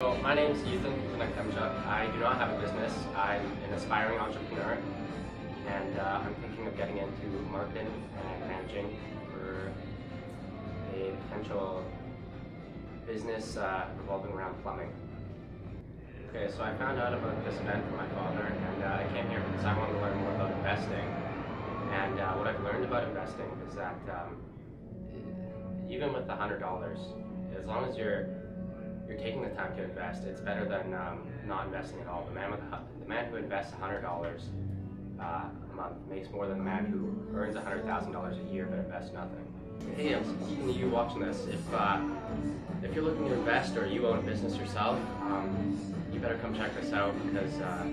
So my name is Ethan Achtemichuk. I do not have a business. I'm an aspiring entrepreneur, and uh, I'm thinking of getting into marketing and managing for a potential business uh, revolving around plumbing. Okay, so I found out about this event from my father, and uh, I came here because I wanted to learn more about investing. And uh, what I've learned about investing is that um, even with the hundred dollars, as long as you're you're taking the time to invest, it's better than um, not investing at all. The man with the, man who invests hundred dollars uh, a month makes more than the man who earns hundred thousand dollars a year but invests nothing. Hey, I'm speaking to you watching this. If uh, if you're looking to invest or you own a business yourself, um, you better come check this out because uh,